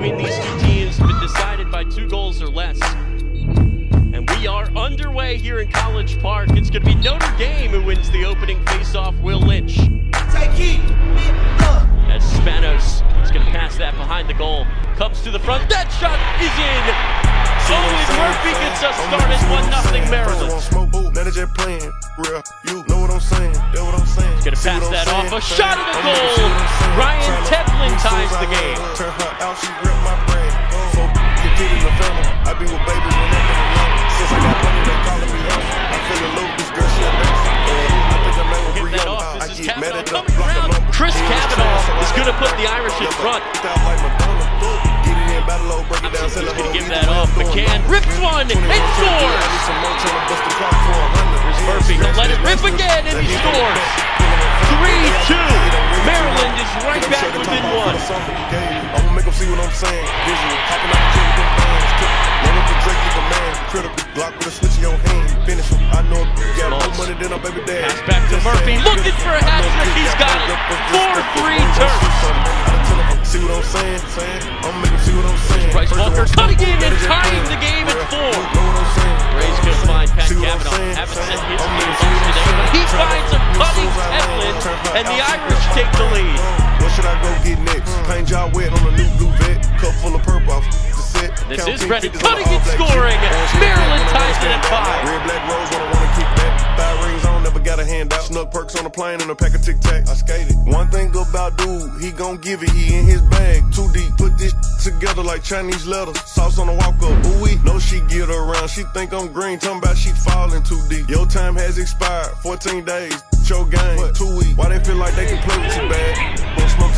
between these two teams have been decided by two goals or less. And we are underway here in College Park. It's going to be Notre Dame who wins the opening faceoff. Will Lynch. Take heat. As Spanos is going to pass that behind the goal. Comes to the front. That shot is in. Owen Murphy gets us started 1 0 Maryland. Now they just playing real. You know what I'm saying? Know what I'm saying? Gonna pass what that I'm saying? off. A shot of the goal. nigga, see what I'm? Ryan Turn up. Tevlin These ties the game. Be with babies when I'm in Atlanta. Since I got money, they calling me out. I feel a low, this girl, she a dancer. I think I'm with Give that off. This is Kavanaugh the coming around. Chris Kavanaugh is got gonna put the Irish in front. Down like Madonna. Get it in, battle low, break it down, sell He's gonna home, give that the off. McCann rips one and scores. I need some more, tryna bust the clock for a hundred. Here's Murphy. He'll let it rip again, and he scores. 3-2. Is right back within one. I'ma make them see what I'm saying. Visual, hopping out the jet with them bands. Load up the Drake, you the man. Critical, Glock with a switch in your hand. Finish him. I know got more money than a baby dad. Pass back to Murphy. Looking for a hat trick. He's got it. 4-3 just See what I'm saying? Make them see what I'm saying. Bryce Walker cutting in and tying the game at four. you know what I'm saying? Ray's gonna find Pat saying? See what I'm Kavanaugh. Haven't set his game them see what I'm today, but he finds a cutting fools I love. Tevlin, Turn her and the Irish take the lead. Uh, what should I go get next? Hmm. Paint job wet on a new blue vet. Cup full of purple off the set. This is cutting and scoring. kit. Orange hair, Maryland ties it at five. Snuck perks on the plane and a pack of Tic Tac. I skated. One thing about dude, he gon' give it. He in his bag, too deep. Put this together like Chinese letters. Sauce on the walk up. Ooh wee. No, she get around. She think I'm green. Talking about she falling too deep. Your time has expired. 14 days. Your game. Two weeks. Why they feel like they can play with you bad? Won't smoke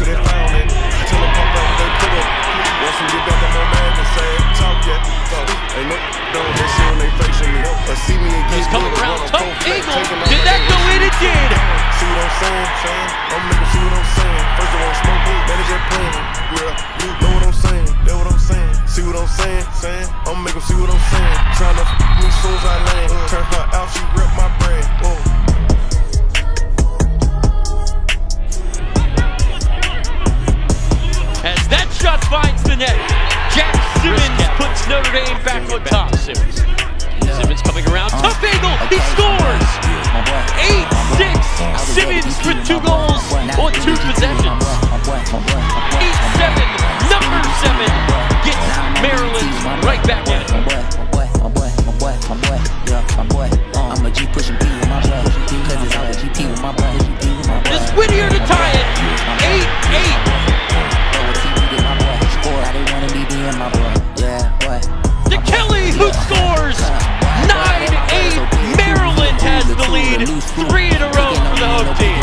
what I'm saying. Trying to f me soon as I land. Turn her out, she rip my brain. Whoa. As that shot finds the net, Jack Simmons puts Notre Dame back on top. Simmons. Simmons coming around. Uh, Tough angle. He scores. 8-6. Simmons with two goals on two possessions. I'm a G pushing P with my blood. Cause it's all a GP with my blood. This Whittier to tie it. 8-8. To Kelly who scores. 9-8. Maryland has the lead. Three in a row for the home team.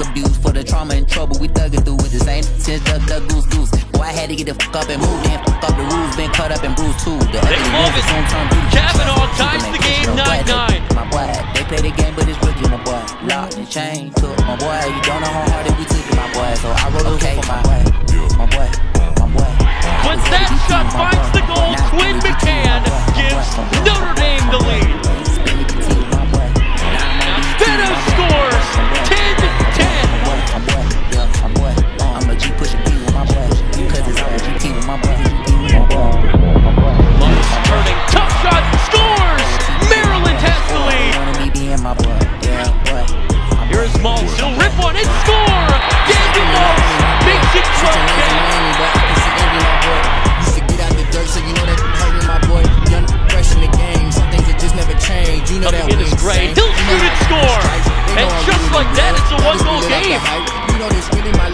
Abuse for the trauma and trouble we thugging through with the same since duck duck goose goose. I had to get the fuck up and move, then fuck up the rules, been cut up and bruised too. The ugly love ones it. soon turn beautiful. Kavanaugh ties the game no 9-9. My boy, they play the game, but it's rookie, my boy. Locked and chained, took my boy. You don't know how hard it we took it, my boy. So I roll okay, my boy, my boy,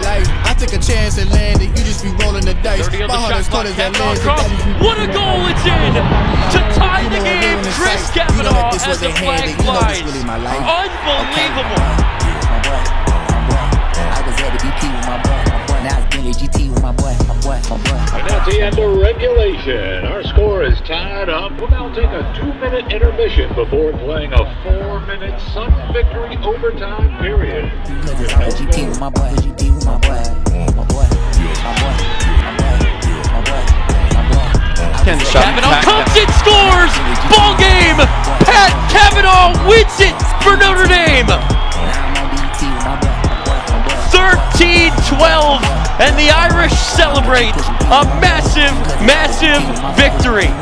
life. I took a chance and landed. You just be rolling the dice. My heart is cold as that lens. What a goal it's in! To tie the game, Chris Kavanaugh as the flag flies. Really my life. Unbelievable. My boy, my boy. I was at the BP with my boy. Now it's Bentley GT with my boy, my boy, my boy. And at the end of regulation, our score is tied up. We'll now take a two-minute intermission before playing a four-minute sudden victory overtime period. Cause it's all a GP with my boy, GP with my boy, my boy, my boy, my boy, my boy, my boy. Ken shot Kavanaugh back comes down. in, scores! Ball game! Pat Kavanaugh wins it for Notre Dame! 12, and the Irish celebrate a massive, massive victory.